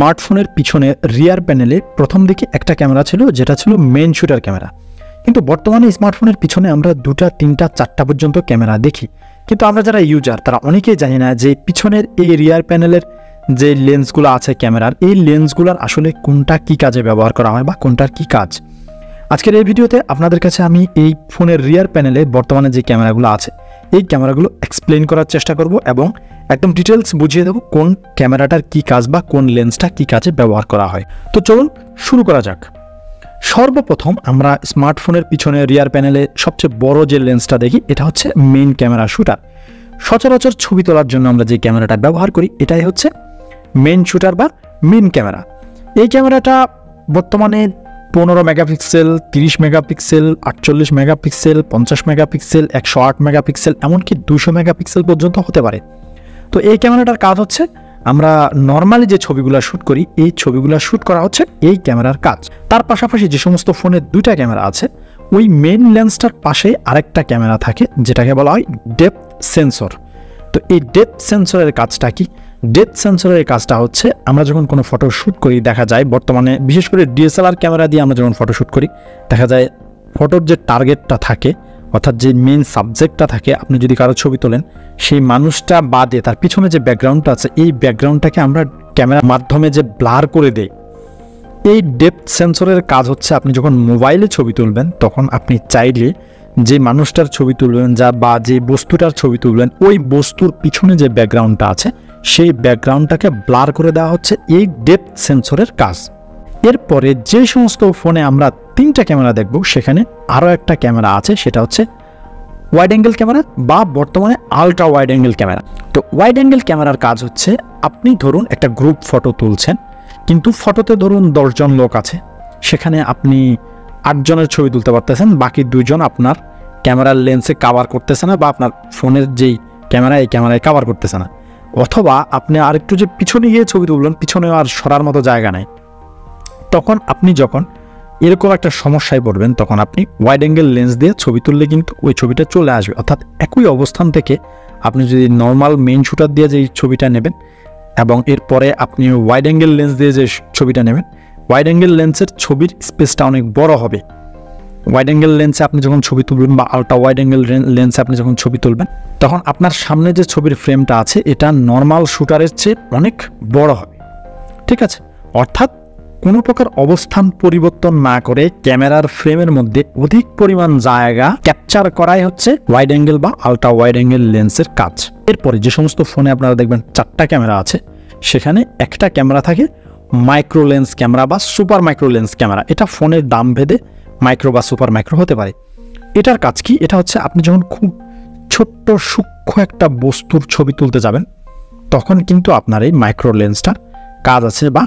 স্মার্টফোনের পিছনে রিয়ার প্যানেলে প্রথম দিকে একটা ক্যামেরা ছিল, যেটা ছিল মেন শুটার ক্যামেরা। কিন্তু বর্তমানে স্মার্টফোনের পিছনে আমরা দুটা, তিনটা, চারটা পর্যন্ত ক্যামেরা দেখি। কিন্তু আমরা যারা ইউজার তারা অনেকেই জানি না যে পিছনের এই রিয়ার প্যানেলের যে লেন্সগুলো আছে ক্যামেরার, এই লেন্সগুলোর আসলে কোনটা কি কাজে ব্যবহার করা হয় বা কোনটার কি কাজ। আজকের এই ভিডিওতে আপনাদের কাছে আমি এই ফোনের রিয়ার প্যানেলে বর্তমানে যে ক্যামেরাগুলো আছে, এই ক্যামেরাগুলো এক্সপ্লেন করার চেষ্টা করব এবং একদম ডিটেলস বুঝিয়ে দেবো কোন ক্যামেরাটার কি কাজ বা কোন লেন্সটা কি কাজে ব্যবহার করা হয়। তো চলুন শুরু করা যাক। সর্বপ্রথম আমরা স্মার্টফোনের পিছনে রিয়ার প্যানেলে সবচেয়ে বড় যে লেন্সটা দেখি, এটা হচ্ছে মেইন ক্যামেরা শুটার সচরাচর ছবি তোলার জন্য আমরা যে ক্যামেরাটা ব্যবহার করি, এটাই হচ্ছে মেন শুটার বা মেন ক্যামেরা এই ক্যামেরাটা বর্তমানে পনেরো মেগাপিক্সেল তিরিশ মেগাপিক্সেল আটচল্লিশ মেগাপিক্সেল পঞ্চাশ মেগাপিক্সেল একশো আট মেগাপিক্সেল এমনকি দুশো মেগাপিক্সেল পর্যন্ত হতে পারে। তো এই ক্যামেরাটার কাজ হচ্ছে আমরা নর্মালি যে ছবিগুলো শ্যুট করি, এই ছবিগুলো শ্যুট করা হচ্ছে এই ক্যামেরার কাজ। তার পাশাপাশি যে সমস্ত ফোনের দুইটা ক্যামেরা আছে, ওই মেন লেন্সটার পাশে আরেকটা ক্যামেরা থাকে, যেটাকে বলা হয় ডেপথ সেন্সর তো এই ডেপথ সেন্সরের কাজটা কি? ডেপথ সেন্সরের কাজটা হচ্ছে আমরা যখন কোনো ফটো শ্যুট করি, দেখা যায় বর্তমানে বিশেষ করে ডিএসএলআর ক্যামেরা দিয়ে আমরা যখন ফটো শ্যুট করি, দেখা যায় ফটোর যে টার্গেটটা থাকে অর্থাৎ যে মেন সাবজেক্টটা থাকে, আপনি যদি কারও ছবি তোলেন, সেই মানুষটা বাদে, তার পিছনে যে ব্যাকগ্রাউন্ডটা আছে, এই ব্যাকগ্রাউন্ডটাকে আমরা ক্যামেরার মাধ্যমে যে ব্লার করে দেই, এই ডেপথ সেন্সরের কাজ হচ্ছে আপনি যখন মোবাইলে ছবি তুলবেন, তখন আপনি চাইলে যে মানুষটার ছবি তুলবেন, যা বা যে বস্তুটার ছবি তুলবেন, ওই বস্তুর পিছনে যে ব্যাকগ্রাউন্ডটা আছে, সেই ব্যাকগ্রাউন্ডটাকে ব্লার করে দেওয়া হচ্ছে এই ডেপথ সেন্সরের কাজ। এরপরে যে সমস্ত ফোনে আমরা তিনটা ক্যামেরা দেখব, সেখানে আরও একটা ক্যামেরা আছে, সেটা হচ্ছে ওয়াইড অ্যাঙ্গেল ক্যামেরা বা বর্তমানে আলট্রা ওয়াইড অ্যাঙ্গেল ক্যামেরা। তো ওয়াইড অ্যাঙ্গেল ক্যামেরার কাজ হচ্ছে, আপনি ধরুন একটা গ্রুপ ফটো তুলছেন, কিন্তু ফটোতে ধরুন দশজন লোক আছে, সেখানে আপনি আটজনের ছবি তুলতে পারতেছেন, বাকি দুজন আপনার ক্যামেরার লেন্সে কাভার করতেছে না বা আপনার ফোনের যেই ক্যামেরা, এই ক্যামেরায় কাভার করতেছে না। অথবা আপনি আরেকটু যে পিছনে গিয়ে ছবি তুললেন পিছনে আর সরার মতো জায়গা নেই। তখন আপনি যখন এরকম একটা সমস্যায় পড়বেন, তখন আপনি ওয়াইড অ্যাঙ্গেল লেন্স দিয়ে ছবি তুললে কিন্তু ওই ছবিটা চলে আসবে। অর্থাৎ একই অবস্থান থেকে আপনি যদি নর্মাল মেইন শুটার দিয়ে যে ছবিটা নেবেন এবং এরপরে আপনি ওয়াইড অ্যাঙ্গেল লেন্স দিয়ে যে ছবিটা নেবেন ওয়াইড অ্যাঙ্গেল লেন্সের ছবির স্পেসটা অনেক বড় হবে। ওয়াইড অ্যাঙ্গেল লেন্সে আপনি যখন ছবি তুলবেন বা আলট্রা ওয়াইড অ্যাঙ্গেল লেন্সে আপনি যখন ছবি তুলবেন, তখন আপনার সামনে যে ছবির ফ্রেমটা আছে, এটা নর্মাল শুটারের চেয়ে অনেক বড় হবে। ঠিক আছে? অর্থাৎ কোনো প্রকার অবস্থান পরিবর্তন না করে ক্যামেরার ফ্রেমের মধ্যে অধিক পরিমাণ জায়গা ক্যাপচার করাই হচ্ছে ওয়াইড অ্যাঙ্গেল বা আলট্রা ওয়াইড অ্যাঙ্গেল লেন্সের কাজ। এরপরে যে সমস্ত ফোনে আপনারা দেখবেন চারটা ক্যামেরা আছে, সেখানে একটা ক্যামেরা থাকে মাইক্রো লেন্স ক্যামেরা বা সুপার মাইক্রো লেন্স ক্যামেরা। এটা ফোনের দাম ভেদে মাইক্রো বা সুপার মাইক্রো হতে পারে। এটার কাজ কি? এটা হচ্ছে আপনি যখন খুব ছোট্ট সূক্ষ্ম একটা বস্তুর ছবি তুলতে যাবেন, তখন কিন্তু আপনার এই মাইক্রো লেন্সটার কাজ আছে বা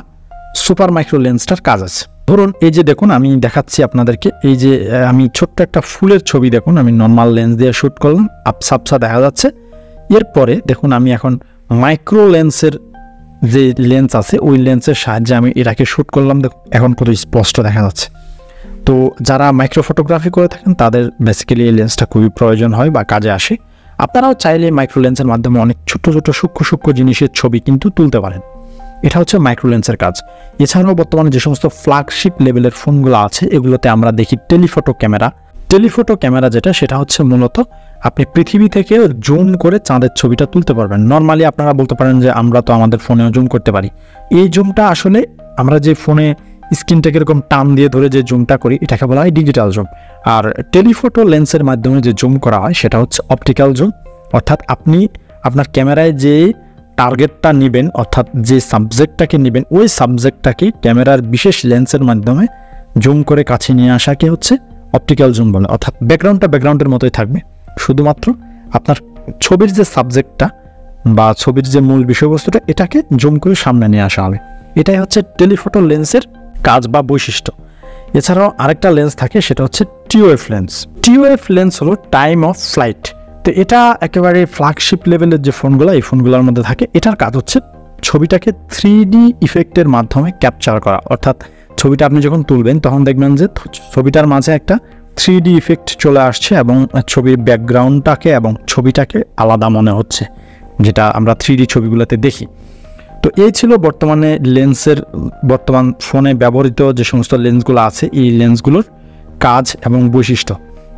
সুপার মাইক্রো লেন্সটার কাজ আছে। ধরুন, এই যে দেখুন, আমি দেখাচ্ছি আপনাদেরকে, এই যে আমি ছোট্ট একটা ফুলের ছবি দেখুন, আমি নর্মাল লেন্স দিয়ে শ্যুট করলাম আপসাপসা দেখা যাচ্ছে। এরপরে দেখুন, আমি এখন মাইক্রো লেন্সের যে লেন্স আছে, ওই লেন্সের সাহায্যে আমি এটাকে শ্যুট করলাম এখন কত স্পষ্ট দেখা যাচ্ছে। তো যারা মাইক্রো ফটোগ্রাফি করে থাকেন, তাদের বেসিক্যালি এই লেন্সটা খুবই প্রয়োজন হয় বা কাজে আসে। আপনারাও চাইলে মাইক্রো লেন্সের মাধ্যমে অনেক ছোট ছোট, সূক্ষ্ম সূক্ষ্ম জিনিসের ছবি কিন্তু তুলতে পারেন। এটা হচ্ছে মাইক্রোলেন্সের কাজ। এছাড়াও বর্তমানে যে সমস্ত ফ্ল্যাগশিপ লেভেলের ফোনগুলো আছে, এগুলোতে আমরা দেখি টেলিফটো ক্যামেরা টেলিফটো ক্যামেরা যেটা, সেটা হচ্ছে মূলত আপনি পৃথিবী থেকে জুম করে চাঁদের ছবিটা তুলতে পারবেন। নর্মালি আপনারা বলতে পারেন যে, আমরা তো আমাদের ফোনেও জুম করতে পারি। এই জুমটা আসলে আমরা যে ফোনে স্ক্রিনটাকে এরকম টান দিয়ে ধরে যে জুমটা করি, এটাকে বলা হয় ডিজিটাল জুম আর টেলিফটো লেন্সের মাধ্যমে যে জুম করা হয়, সেটা হচ্ছে অপটিক্যাল জুম অর্থাৎ আপনি আপনার ক্যামেরায় যে টার্গেটটা নেবেন, অর্থাৎ যে সাবজেক্টটাকে নেবেন, ওই সাবজেক্টটাকে ক্যামেরার বিশেষ লেন্সের মাধ্যমে জুম করে কাছে নিয়ে আসাকে হচ্ছে অপটিক্যাল জুম বলে। অর্থাৎ ব্যাকগ্রাউন্ডটা ব্যাকগ্রাউন্ডের মতোই থাকবে। শুধুমাত্র আপনার ছবির যে সাবজেক্টটা বা ছবির যে মূল বিষয়বস্তুটা, এটাকে জুম করে সামনে নিয়ে আসা হবে। এটাই হচ্ছে টেলিফটো লেন্সের কাজ বা বৈশিষ্ট্য। এছাড়াও আরেকটা লেন্স থাকে, সেটা হচ্ছে টিওএফ লেন্স টিওএফ লেন্স হলো টাইম অফ ফ্লাইট তো এটা একেবারে ফ্ল্যাগশিপ লেভেলের যে ফোনগুলো এই ফোনগুলোর মধ্যে থাকে, এটার কাজ হচ্ছে ছবিটাকে থ্রি ডি ইফেক্টের মাধ্যমে ক্যাপচার করা। অর্থাৎ ছবিটা আপনি যখন তুলবেন, তখন দেখবেন যে ছবিটার মাঝে একটা থ্রি ডি ইফেক্ট চলে আসছে এবং ছবির ব্যাকগ্রাউন্ডটাকে এবং ছবিটাকে আলাদা মনে হচ্ছে, যেটা আমরা থ্রি ডি ছবিগুলোতে দেখি। তো এই ছিল বর্তমানে লেন্সের বর্তমান ফোনে ব্যবহৃত যে সমস্ত লেন্সগুলো আছে, এই লেন্সগুলোর কাজ এবং বৈশিষ্ট্য।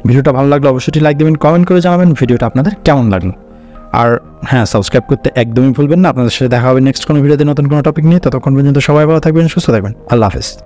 ভিডিওটা ভালো লাগলে অবশ্যই লাইক দেবেন কমেন্ট করে জানাবেন, ভিডিওটা আপনাদের কেমন লাগল? আর হ্যাঁ সাবস্ক্রাইব করতে একদমই ভুলবেন না। আপনাদের সাথে দেখা হবে নেক্সট কোনো ভিডিওতে নতুন কোনো টপিক নিয়ে। ততক্ষণ পর্যন্ত সবাই ভালো থাকবেন, সুস্থ থাকবেন। আল্লাহ হাফেজ।